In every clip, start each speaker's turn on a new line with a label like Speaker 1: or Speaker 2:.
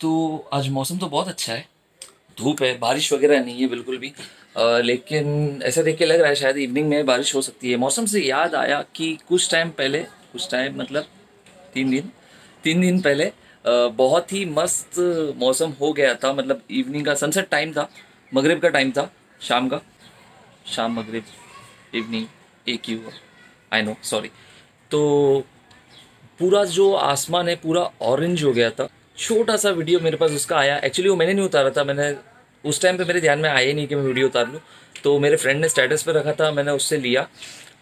Speaker 1: तो आज मौसम तो बहुत अच्छा है। धूप है बारिश वगैरह नहीं है बिल्कुल भी। आ, लेकिन ऐसा देख के लग रहा है शायद इवनिंग में बारिश हो सकती है। मौसम से याद आया कि कुछ टाइम पहले कुछ टाइम मतलब तीन दिन तीन दिन पहले आ, बहुत ही मस्त मौसम हो गया था। मतलब इवनिंग का सनसेट टाइम था मगरिब का टाइम था शाम का। शाम मगरिब इवनिंग एक ही हुआ। आई नो सॉरी तो पूरा जो आसमान है, पूरा ऑरेंज हो गया था। छोटा सा वीडियो मेरे पास उसका आया। एक्चुअली वो मैंने नहीं उतारा था। मैंने उस टाइम पे मेरे ध्यान में आया ही नहीं कि मैं वीडियो उतार लूँ। तो मेरे फ्रेंड ने स्टेटस पे रखा था, मैंने उससे लिया।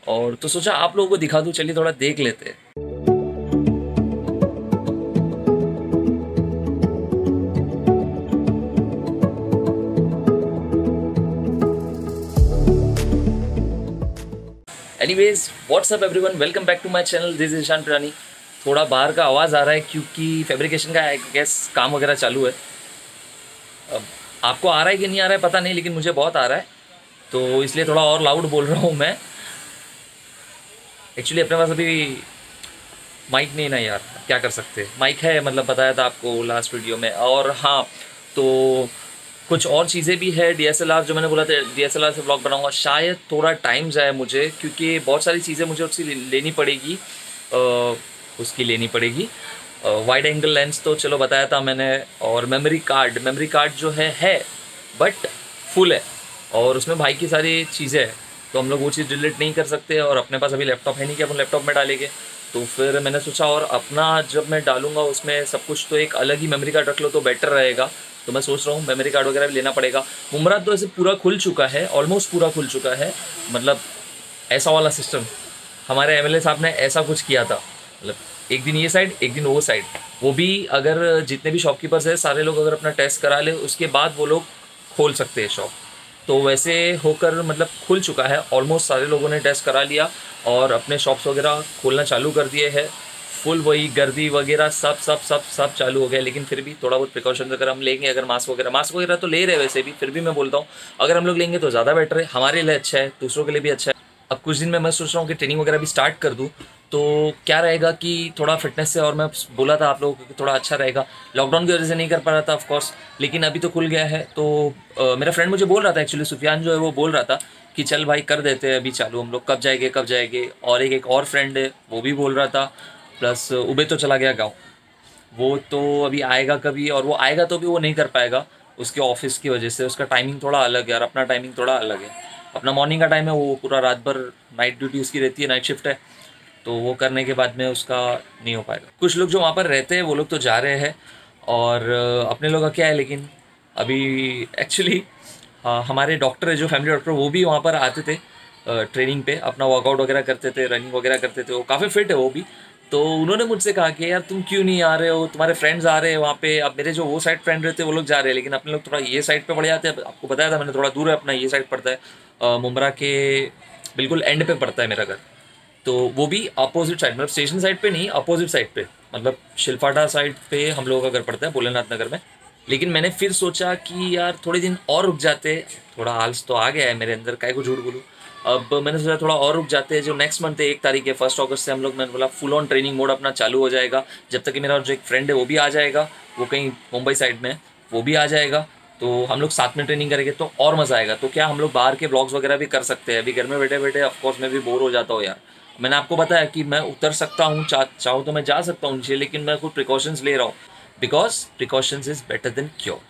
Speaker 1: और तो सोचा आप लोगों को दिखा दूँ। चलिए थोड़ा देख लेते हैं। Anyways what's up everyone welcome back to my channel this Ishaan Pirani थोड़ा बाहर का आवाज़ आ रहा है क्योंकि फैब्रिकेशन का गैस काम वगैरह चालू है। अब आपको आ रहा है कि नहीं आ रहा है, पता नहीं, लेकिन मुझे बहुत आ रहा है। तो इसलिए थोड़ा और लाउड बोल रहा हूँ मैं। एक्चुअली अपने पास अभी माइक नहीं ना यार। क्या कर सकते? माइक है मतलब बताया था आपको लास्ट वीडियो में। और हाँ तो कुछ और चीज़ें भी है डी जो मैंने बोला था डी से ब्लॉग बनाऊँगा। शायद थोड़ा टाइम जाए मुझे, क्योंकि बहुत सारी चीज़ें मुझे उसकी लेनी पड़ेगी। उसकी लेनी पड़ेगी। वाइड एंगल लेंस तो चलो बताया था मैंने, और मेमोरी कार्ड मेमोरी कार्ड जो है है बट फुल है। और उसमें भाई की सारी चीज़ें हैं। तो हम लोग वो चीज़ डिलीट नहीं कर सकते और अपने पास अभी लैपटॉप है नहीं कि अपन लैपटॉप में डालेंगे। तो फिर मैंने सोचा और अपना जब मैं डालूँगा, उसमें सब कुछ तो एक अलग ही मेमोरी कार्ड रख लो तो बेटर रहेगा। तो मैं सोच रहा हूँ मेमोरी कार्ड वगैरह भी लेना पड़ेगा। मुमरा तो ऐसे पूरा खुल चुका है ऑलमोस्ट पूरा खुल चुका है। मतलब ऐसा वाला सिस्टम हमारे एमएलए साहब ने ऐसा कुछ किया था। मतलब एक दिन ये साइड एक दिन वो साइड वो भी अगर जितने भी शॉपकीपर्स हैं, सारे लोग अगर अपना टेस्ट करा ले, उसके बाद वो लोग खोल सकते हैं शॉप तो वैसे होकर मतलब खुल चुका है। ऑलमोस्ट सारे लोगों ने टेस्ट करा लिया और अपने शॉप्स वगैरह खोलना चालू कर दिए हैं। फुल वही गर्दी वगैरह सब सब सब सब चालू हो गया लेकिन फिर भी थोड़ा बहुत प्रिकॉशन अगर हम लेंगे अगर मास्क वगैरह मास्क वगैरह तो ले रहे वैसे भी फिर भी मैं बोलता हूँ अगर हम लोग लेंगे तो ज़्यादा बेटर है हमारे लिए अच्छा है दूसरों के लिए भी अच्छा है। अब कुछ दिन में मैं सोच रहा हूँ कि ट्रेनिंग वगैरह भी स्टार्ट कर दूँ तो क्या रहेगा कि थोड़ा फिटनेस से और मैं बोला था आप लोगों को थोड़ा अच्छा रहेगा। लॉकडाउन की वजह से नहीं कर पा रहा था ऑफकोर्स लेकिन अभी तो खुल गया है तो आ, मेरा फ्रेंड मुझे बोल रहा था एक्चुअली सुफियान जो है वो बोल रहा था कि चल भाई कर देते हैं अभी चालू हम लोग कब जाएँगे कब जाएँगे और एक एक और फ्रेंड है वो भी बोल रहा था प्लस उबे तो चला गया गाँव। वो तो अभी आएगा कभी और वो आएगा तो भी वो नहीं कर पाएगा। उसके ऑफ़िस की वजह से, उसका टाइमिंग थोड़ा अलग है और अपना टाइमिंग थोड़ा अलग है। अपना मॉर्निंग का टाइम है, वो पूरा रात भर नाइट ड्यूटी उसकी रहती है नाइट शिफ्ट है। तो वो करने के बाद में उसका नहीं हो पाएगा। कुछ लोग जो वहाँ पर रहते हैं, वो लोग तो जा रहे हैं और अपने लोग का क्या है लेकिन अभी एक्चुअली हमारे डॉक्टर है, जो फैमिली डॉक्टर वो भी वहाँ पर आते थे ट्रेनिंग पे, अपना वर्कआउट वगैरह करते थे रनिंग वगैरह करते थे। वो काफ़ी फिट है, वो भी। तो उन्होंने मुझसे कहा कि यार, तुम क्यों नहीं आ रहे हो? तुम्हारे फ्रेंड्स आ रहे हैं वहाँ पे। अब मेरे जो वो साइड फ्रेंड रहते हैं, वो लोग जा रहे हैं, लेकिन अपने लोग थोड़ा ये साइड पे पड़ जाते हैं। आपको बताया था मैंने, थोड़ा दूर है अपना, ये साइड पड़ता है। मुमरा के बिल्कुल एंड पे पड़ता है मेरा घर। तो वो भी अपोजिट साइड मतलब स्टेशन साइड पे नहीं अपोजिट साइड पे। मतलब शिल्फाटा साइड पे हम लोगों का घर पड़ता है, भोलेनाथ नगर में। लेकिन मैंने फिर सोचा कि यार, थोड़े दिन और रुक जाते। थोड़ा आलस तो आ गया है मेरे अंदर काय को झूठ बोलूँ? अब मैंने सोचा थोड़ा और रुक जाते हैं। जो नेक्स्ट मंथ है, एक तारीख है फ़र्स्ट अगस्त से हम लोग, मैंने बोला फुल ऑन ट्रेनिंग मोड अपना चालू हो जाएगा। जब तक कि मेरा जो एक फ्रेंड है, वो भी आ जाएगा, वो कहीं मुंबई साइड में वो भी आ जाएगा। तो हम लोग साथ में ट्रेनिंग करेंगे तो और मज़ा आएगा। तो क्या हम लोग बाहर के ब्लॉग्स वगैरह भी कर सकते हैं? अभी घर में बैठे बैठे ऑफकोर्स मैं भी बोर हो जाता हूँ यार। मैंने आपको बताया कि मैं उतर सकता हूँ चाहूँ तो मैं जा सकता हूँ नीचे, लेकिन मैं कुछ प्रिकॉशंस ले रहा हूँ। Because precautions is better than cure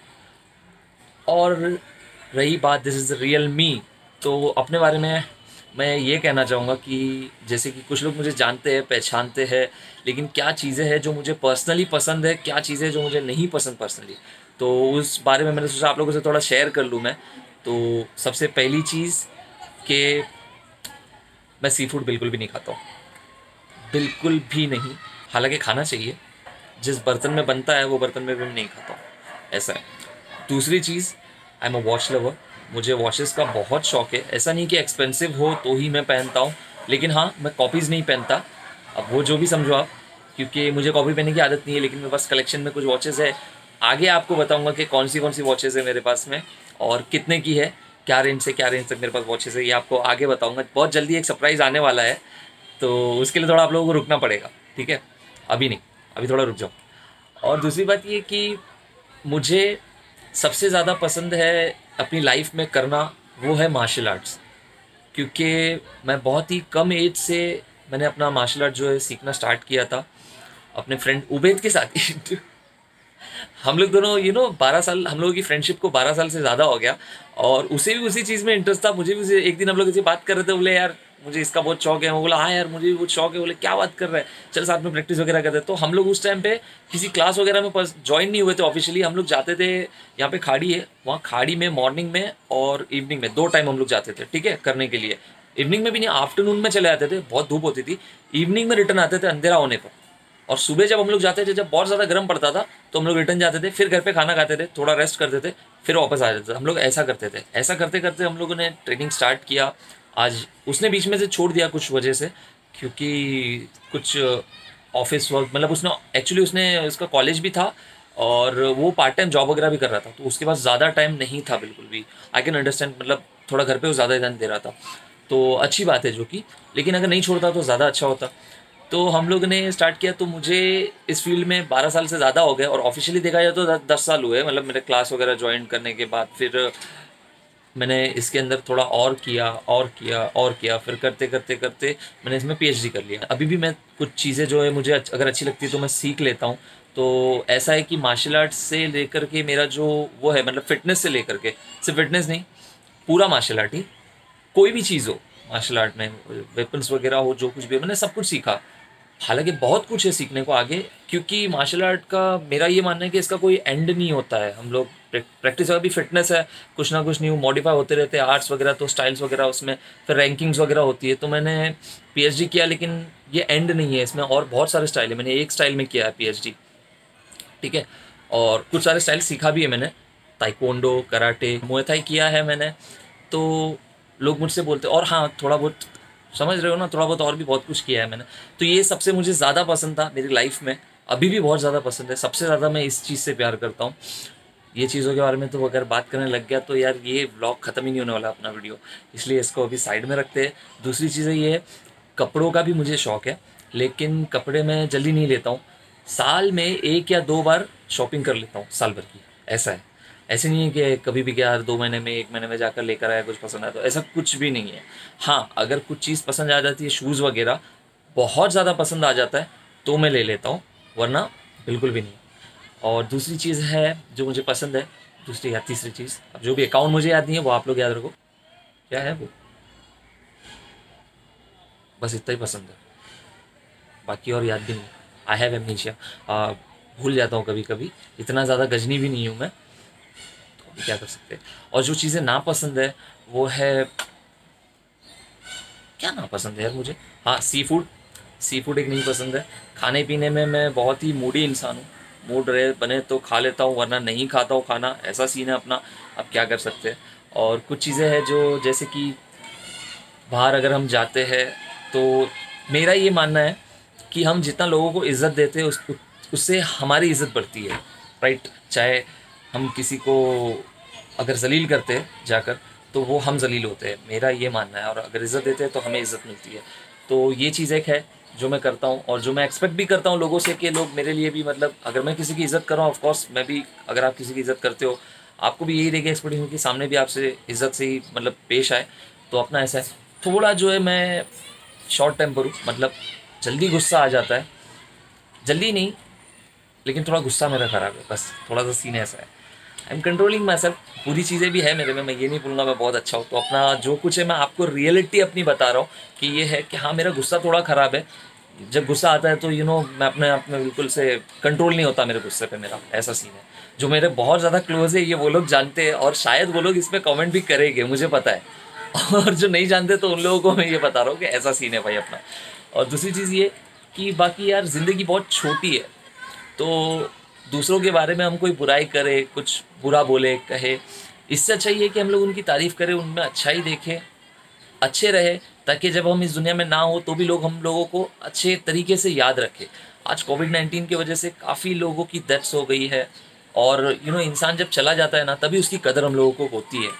Speaker 1: और रही बात दिस इज़ रियल मी तो अपने बारे में मैं ये कहना चाहूँगा कि जैसे कि कुछ लोग मुझे जानते हैं, पहचानते हैं, लेकिन क्या चीज़ें हैं जो मुझे पर्सनली पसंद है, क्या चीज़ें जो मुझे नहीं पसंद पर्सनली तो उस बारे में मैंने सोचा आप लोगों से थोड़ा शेयर कर लूँ मैं। तो सबसे पहली चीज़ कि मैं सी फ़ूड बिल्कुल भी नहीं खाता हूँ। बिल्कुल भी नहीं। हालाँकि खाना चाहिए। जिस बर्तन में बनता है, वो बर्तन में भी मैं नहीं खाता हूँ। ऐसा है। दूसरी चीज़ I am a watch lover मुझे वॉशेस का बहुत शौक है। ऐसा नहीं कि एक्सपेंसिव हो तो ही मैं पहनता हूँ, लेकिन हाँ मैं कॉपीज़ नहीं पहनता। अब वो जो भी समझो आप, क्योंकि मुझे कॉपी पहनने की आदत नहीं है, लेकिन मेरे पास कलेक्शन में कुछ वॉचेस है। आगे आपको बताऊँगा कि कौन सी कौन सी वॉचेस है मेरे पास में और कितने की है, क्या रेंज से क्या रेंज तक मेरे पास वॉचेस है, ये आपको आगे बताऊँगा। बहुत जल्दी एक सरप्राइज़ आने वाला है तो उसके लिए थोड़ा आप लोगों को रुकना पड़ेगा, ठीक है? अभी नहीं, अभी थोड़ा रुक जाओ। और दूसरी बात ये कि मुझे सबसे ज़्यादा पसंद है अपनी लाइफ में करना वो है मार्शल आर्ट्स क्योंकि मैं बहुत ही कम एज से मैंने अपना मार्शल आर्ट जो है सीखना स्टार्ट किया था। अपने फ्रेंड उबैद के साथ हम लोग दोनों यू नो बारह साल, हम लोगों की फ्रेंडशिप को बारह साल से ज़्यादा हो गया। और उसे भी उसी चीज़ में इंटरेस्ट था। मुझे भी उसे, एक दिन हम लोग इसे बात कर रहे थे, बोले, यार मुझे इसका बहुत शौक है। वो बोला हाँ यार, मुझे भी बहुत शौक है। बोले, क्या बात कर रहा है? चल, साथ में प्रैक्टिस वगैरह करते तो हम लोग उस टाइम पे किसी क्लास वगैरह में ज्वाइन नहीं हुए थे ऑफिशियली हम लोग जाते थे, यहाँ पे खाड़ी है। वहाँ खाड़ी में मॉर्निंग में और इवनिंग में, दो टाइम हम लोग जाते थे, ठीक है, करने के लिए। इवनिंग में भी नहीं आफ्टरनून में चले जाते थे। बहुत धूप होती थी। इवनिंग में रिटर्न आते थे अंधेरा होने पर। और सुबह जब हम लोग जाते थे, जब बहुत ज़्यादा गर्म पड़ता था तो हम लोग रिटर्न जाते थे, फिर घर पे खाना खाते थे, थोड़ा रेस्ट करते थे, फिर वापस आ जाते थे। हम लोग ऐसा करते थे। ऐसा करते करते हम लोगों ने ट्रेनिंग स्टार्ट किया। आज उसने बीच में से छोड़ दिया कुछ वजह से, क्योंकि कुछ ऑफ़िस वर्क मतलब उसने एक्चुअली उसने, उसका कॉलेज भी था और वो पार्ट टाइम जॉब वगैरह भी कर रहा था तो उसके पास ज़्यादा टाइम नहीं था बिल्कुल भी। आई कैन अंडरस्टैंड मतलब थोड़ा घर पे वो ज़्यादा ध्यान दे रहा था। तो अच्छी बात है जो कि, लेकिन अगर नहीं छोड़ता तो ज़्यादा अच्छा होता। तो हम लोग ने स्टार्ट किया तो मुझे इस फ़ील्ड में बारह साल से ज़्यादा हो गए और ऑफिशियली देखा जाए तो दस साल हुए मतलब मेरे क्लास वगैरह ज्वाइन करने के बाद, फिर मैंने इसके अंदर थोड़ा और किया और किया और किया, फिर करते करते करते मैंने इसमें पीएचडी कर लिया। अभी भी मैं कुछ चीज़ें जो है मुझे अगर अच्छी लगती है तो मैं सीख लेता हूँ। तो ऐसा है कि मार्शल आर्ट्स से लेकर के मेरा जो वो है मतलब फिटनेस से लेकर के, सिर्फ़ फिटनेस नहीं, पूरा मार्शल आर्ट ही। कोई भी चीज़ हो मार्शल आर्ट में वेपन्स वगैरह हो, जो कुछ भी मैंने सब कुछ सीखा। हालाँकि बहुत कुछ है सीखने को आगे, क्योंकि मार्शल आर्ट का मेरा ये मानना है कि इसका कोई एंड नहीं होता है। हम लोग प्रैक्टिस वगैरह भी फिटनेस है, कुछ ना कुछ न्यू मॉडिफाई होते रहते हैं आर्ट्स वगैरह तो स्टाइल्स वगैरह उसमें, फिर रैंकिंग्स वगैरह होती है तो मैंने पीएचडी किया लेकिन ये एंड नहीं है, इसमें और बहुत सारे स्टाइल है, मैंने एक स्टाइल में किया है पीएचडी ठीक है? और कुछ सारे स्टाइल सीखा भी है मैंने ताइकोंडो कराटे मोएथाई किया है मैंने तो लोग मुझसे बोलते और हाँ थोड़ा बहुत, समझ रहे हो ना, थोड़ा बहुत और भी बहुत कुछ किया है मैंने तो ये सबसे मुझे ज़्यादा पसंद था मेरी लाइफ में, अभी भी बहुत ज़्यादा पसंद है, सबसे ज़्यादा मैं इस चीज़ से प्यार करता हूँ ये चीज़ों के बारे में तो अगर बात करने लग गया तो यार ये ब्लॉग ख़त्म ही नहीं होने वाला अपना वीडियो इसलिए इसको अभी साइड में रखते हैं। दूसरी चीज़ें ये है कपड़ों का भी मुझे शौक है, लेकिन कपड़े मैं जल्दी नहीं लेता हूँ। साल में एक या दो बार शॉपिंग कर लेता हूँ, साल भर की। ऐसा है। ऐसे नहीं है कि कभी भी क्या दो महीने में, एक महीने में जाकर लेकर आया, कुछ पसंद आया तो ऐसा कुछ भी नहीं है। हाँ अगर कुछ चीज़ पसंद आ जाती है शूज़ वगैरह, बहुत ज़्यादा पसंद आ जाता है तो मैं ले लेता हूँ, वरना बिल्कुल भी नहीं। और दूसरी चीज़ है जो मुझे पसंद है, दूसरी या तीसरी चीज़, अब जो भी अकाउंट मुझे याद नहीं है, वो आप लोग याद रखो। क्या है वो? बस इतना ही पसंद है। बाकी और याद भी नहीं। आई हैव एमनीशिया भूल जाता हूँ कभी कभी इतना ज़्यादा गजनी भी नहीं हूँ मैं। तो अभी क्या कर सकते हैं? और जो चीज़ें नापसंद है, वो है, क्या नापसंद है यार मुझे? हाँ सी फ़ूड सी फ़ूड एक नहीं पसंद है। खाने पीने में मैं बहुत ही मूडी इंसान हूँ। मूड रहे, बने तो खा लेता हूँ, वरना नहीं खाता हूँ खाना। ऐसा सीन है अपना। अब क्या कर सकते हैं? और कुछ चीज़ें हैं जो, जैसे कि बाहर अगर हम जाते हैं तो मेरा ये मानना है कि हम जितना लोगों को इज़्ज़त देते हैं, उस, उससे हमारी इज़्ज़त बढ़ती है। राइट चाहे हम किसी को अगर जलील करते जाकर तो वो हम जलील होते हैं। मेरा ये मानना है। और अगर इज़्ज़त देते हैं तो हमें इज़्ज़त मिलती है। तो ये चीज़ एक है जो मैं करता हूँ और जो मैं एक्सपेक्ट भी करता हूँ लोगों से कि लोग मेरे लिए भी मतलब अगर मैं किसी की इज़्ज़त कर रहा हूँ ऑफकोर्स मैं भी, अगर आप किसी की इज़्ज़त करते हो, आपको भी यही रहेगी एक्सपेक्टेशन कि सामने भी आपसे इज़्ज़त से ही मतलब पेश आए तो अपना ऐसा है। थोड़ा जो है मैं शॉर्ट टेम्पर हूँ मतलब जल्दी गुस्सा आ जाता है। जल्दी नहीं, लेकिन थोड़ा गुस्सा मेरा ख़राब है, बस, थोड़ा सा सीन ऐसा है। I am controlling my self पूरी चीज़ें भी है मेरे में, मैं ये नहीं बोलूँगा मैं बहुत अच्छा हूँ। तो अपना जो कुछ है, मैं आपको रियलिटी अपनी बता रहा हूँ कि ये है कि हाँ मेरा गुस्सा थोड़ा ख़राब है। जब गुस्सा आता है तो यू नो मैं अपने आप में बिल्कुल से कंट्रोल नहीं होता मेरे गुस्से पे मेरा, ऐसा सीन है। जो मेरे बहुत ज़्यादा क्लोज है, ये वो लोग जानते हैं और शायद वो लोग इस पर कमेंट भी करेंगे, मुझे पता है। और जो नहीं जानते तो उन लोगों को मैं ये बता रहा हूँ कि ऐसा सीन है भाई अपना। और दूसरी चीज़ ये कि बाकी यार, ज़िंदगी बहुत छोटी है। तो दूसरों के बारे में हम कोई बुराई करें, कुछ बुरा बोले, कहे, इससे अच्छा ये कि हम लोग उनकी तारीफ़ करें, उनमें अच्छा ही देखें, अच्छे रहे, ताकि जब हम इस दुनिया में ना हो तो भी लोग हम लोगों को अच्छे तरीके से याद रखें। आज कोविड नाइन्टीन की वजह से काफ़ी लोगों की डेथ्स हो गई है और यू नो इंसान जब चला जाता है ना, तभी उसकी कदर हम लोगों को होती है।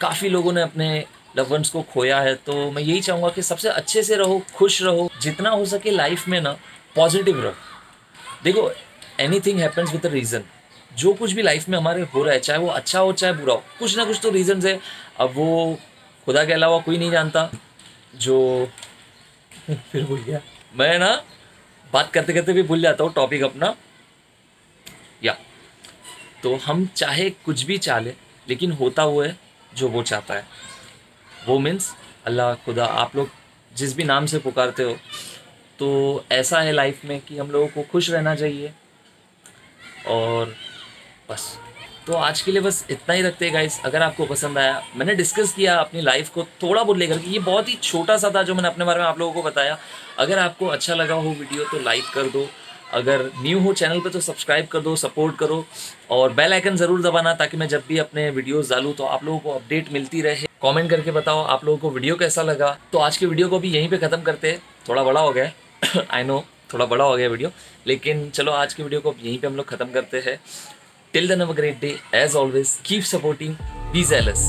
Speaker 1: काफ़ी लोगों ने अपने लव वंस को खोया है तो मैं यही चाहूँगा कि सबसे अच्छे से रहो, खुश रहो, जितना हो सके लाइफ में ना पॉजिटिव रहो। देखो anything happens with reason जो कुछ भी लाइफ में हमारे हो रहा है, चाहे वो अच्छा हो, चाहे बुरा हो, कुछ ना कुछ तो रीज़न है। अब वो खुदा के अलावा कोई नहीं जानता। जो फिर भूल गया। मैं ना बात करते करते भी भूल जाता हूँ टॉपिक अपना। या। तो हम चाहे कुछ भी चाले लेकिन होता हुआ है जो वो चाहता है। वो मीन्स अल्लाह, खुदा, आप लोग जिस भी नाम से पुकारते हो तो ऐसा है लाइफ में कि हम लोगों को खुश रहना चाहिए। और बस। तो आज के लिए बस इतना ही रखते हैं गाइस अगर आपको पसंद आया, मैंने डिस्कस किया अपनी लाइफ को थोड़ा बहुत लेकर के, ये बहुत ही छोटा सा था जो मैंने अपने बारे में आप लोगों को बताया। अगर आपको अच्छा लगा हो वीडियो तो लाइक कर दो। अगर न्यू हो चैनल पे तो सब्सक्राइब कर दो सपोर्ट करो। और बेल आइकन ज़रूर दबाना, ताकि मैं जब भी अपने वीडियोस डालूँ तो आप लोगों को अपडेट मिलती रहे। कमेंट करके बताओ आप लोगों को वीडियो कैसा लगा। तो आज की वीडियो को भी यहीं पे ख़त्म करते थोड़ा बड़ा हो गया आई नो थोड़ा बड़ा हो गया वीडियो। लेकिन चलो, आज की वीडियो को यहीं पे हम लोग ख़त्म करते हैं। Till the a great day as always keep supporting be jealous